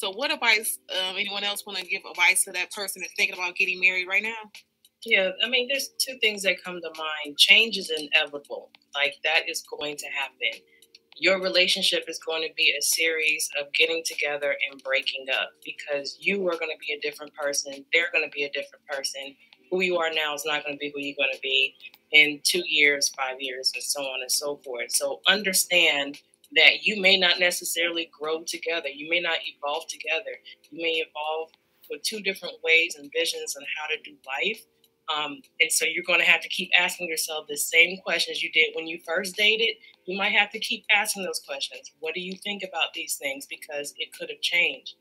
So, what advice? Um, anyone else want to give advice to that person that's thinking about getting married right now? Yeah, I mean, there's two things that come to mind. Change is inevitable. Like that is going to happen. Your relationship is going to be a series of getting together and breaking up because you are going to be a different person. They're going to be a different person. Who you are now is not going to be who you're going to be in two years, five years, and so on and so forth. So understand that you may not necessarily grow together. You may not evolve together. You may evolve with two different ways and visions on how to do life. Um, and so you're going to have to keep asking yourself the same questions you did when you first dated. You might have to keep asking those questions. What do you think about these things? Because it could have changed.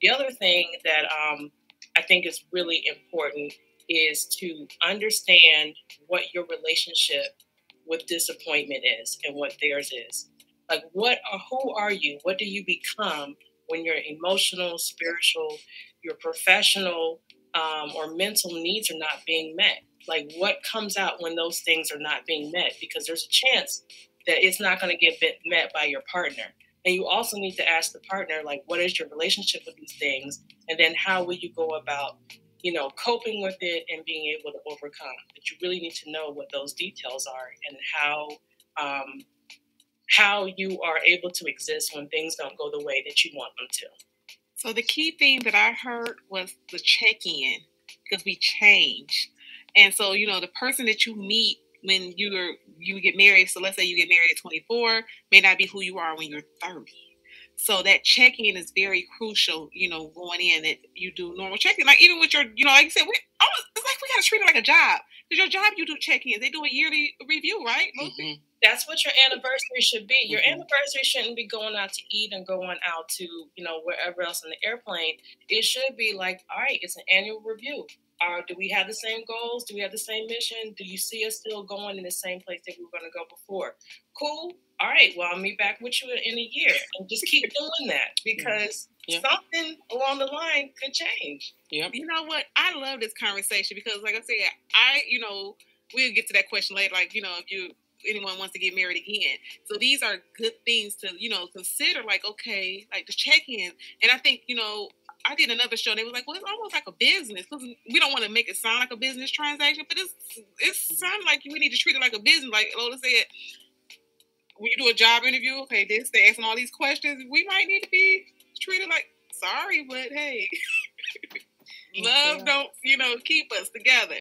The other thing that um, I think is really important is to understand what your relationship with disappointment is and what theirs is. Like, what or who are you? What do you become when your emotional, spiritual, your professional, um, or mental needs are not being met? Like, what comes out when those things are not being met? Because there's a chance that it's not going to get met by your partner. And you also need to ask the partner, like, what is your relationship with these things? And then how will you go about, you know, coping with it and being able to overcome? But you really need to know what those details are and how um, how you are able to exist when things don't go the way that you want them to. So the key thing that I heard was the check-in because we change. And so, you know, the person that you meet when you're you get married, so let's say you get married at 24, may not be who you are when you're 30. So that check-in is very crucial, you know, going in that you do normal check-in. Like even with your, you know, like I said, we it's like we gotta treat it like a job. Because your job you do check-ins. They do a yearly review, right? Mm-hmm. That's what your anniversary should be. Your mm-hmm. anniversary shouldn't be going out to eat and going out to, you know, wherever else in the airplane. It should be like, all right, it's an annual review. Or do we have the same goals? Do we have the same mission? Do you see us still going in the same place that we were going to go before? Cool. All right. Well, I'll meet back with you in a year and just keep doing that because yeah. something along the line could change. Yeah. You know what? I love this conversation because, like I said, I, you know, we'll get to that question later. Like, you know, if you anyone wants to get married again. So these are good things to, you know, consider like, okay, like the check-in. And I think, you know, I did another show. And they was like, well, it's almost like a business because we don't want to make it sound like a business transaction, but it's it mm-hmm. sounds like we need to treat it like a business. Like Lola said, when you do a job interview, okay, this they asking all these questions, we might need to be treated like sorry, but hey, love don't you know keep us together.